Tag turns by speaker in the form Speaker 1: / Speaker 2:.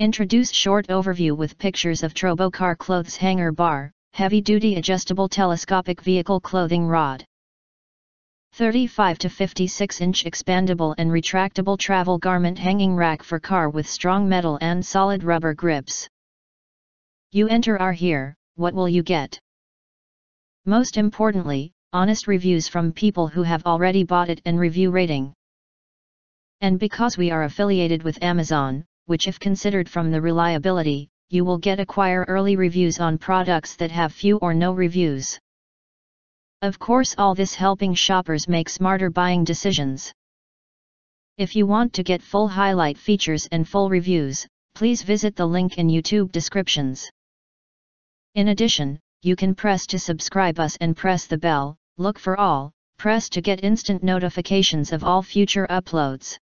Speaker 1: Introduce short overview with pictures of Trobo Car clothes hanger bar, heavy-duty adjustable telescopic vehicle clothing rod. 35 to 56 inch expandable and retractable travel garment hanging rack for car with strong metal and solid rubber grips. You enter our here, what will you get? Most importantly, honest reviews from people who have already bought it and review rating. And because we are affiliated with Amazon, which if considered from the reliability, you will get acquire early reviews on products that have few or no reviews. Of course all this helping shoppers make smarter buying decisions. If you want to get full highlight features and full reviews, please visit the link in YouTube descriptions. In addition, you can press to subscribe us and press the bell, look for all, press to get instant notifications of all future uploads.